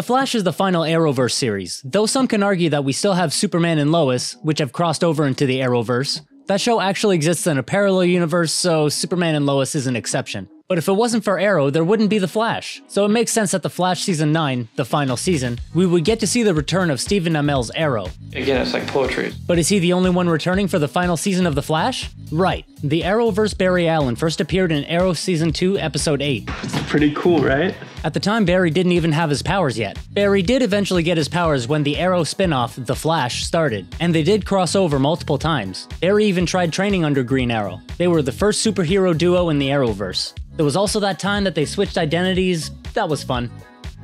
The Flash is the final Arrowverse series, though some can argue that we still have Superman and Lois, which have crossed over into the Arrowverse. That show actually exists in a parallel universe, so Superman and Lois is an exception. But if it wasn't for Arrow, there wouldn't be The Flash. So it makes sense that The Flash Season 9, the final season, we would get to see the return of Stephen Amell's Arrow. Again, it's like poetry. But is he the only one returning for the final season of The Flash? Right. The Arrowverse Barry Allen first appeared in Arrow Season 2, Episode 8. It's pretty cool, right? At the time, Barry didn't even have his powers yet. Barry did eventually get his powers when the Arrow spin off, The Flash, started, and they did cross over multiple times. Barry even tried training under Green Arrow. They were the first superhero duo in the Arrowverse. There was also that time that they switched identities. That was fun.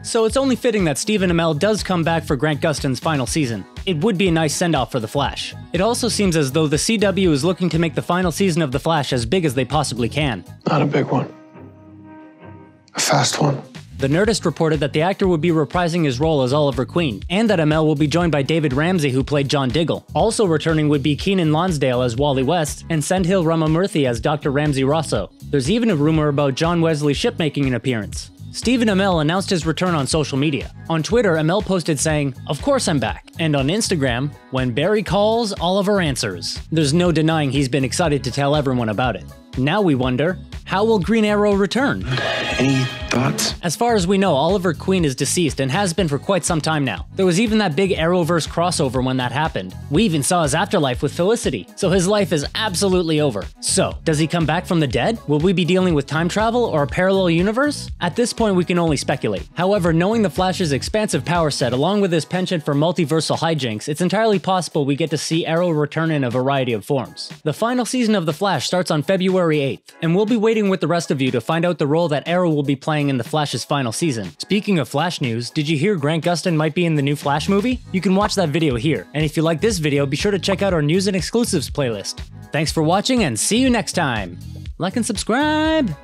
So it's only fitting that Stephen Amell does come back for Grant Gustin's final season. It would be a nice send off for The Flash. It also seems as though the CW is looking to make the final season of The Flash as big as they possibly can. Not a big one. A fast one. The Nerdist reported that the actor would be reprising his role as Oliver Queen, and that Amell will be joined by David Ramsey, who played John Diggle. Also returning would be Keiynan Lonsdale as Wally West, and Sendhil Ramamurthy as Dr. Ramsey Rosso. There's even a rumor about John Wesley Shipp making an appearance. Stephen Amell announced his return on social media. On Twitter, Amell posted saying, Of course I'm back. And on Instagram, when Barry calls, Oliver answers. There's no denying he's been excited to tell everyone about it. Now we wonder, how will Green Arrow return? Any thoughts? As far as we know, Oliver Queen is deceased and has been for quite some time now. There was even that big Arrowverse crossover when that happened. We even saw his afterlife with Felicity, so his life is absolutely over. So, does he come back from the dead? Will we be dealing with time travel or a parallel universe? At this point, we can only speculate. However, knowing the Flash's expansive power set along with his penchant for multiversal hijinks, it's entirely possible we get to see Arrow return in a variety of forms. The final season of The Flash starts on February 8th, and we'll be waiting with the rest of you to find out the role that Arrow will be playing in The Flash's final season. Speaking of Flash news, did you hear Grant Gustin might be in the new Flash movie? You can watch that video here, and if you like this video, be sure to check out our news and exclusives playlist. Thanks for watching, and see you next time! Like and subscribe!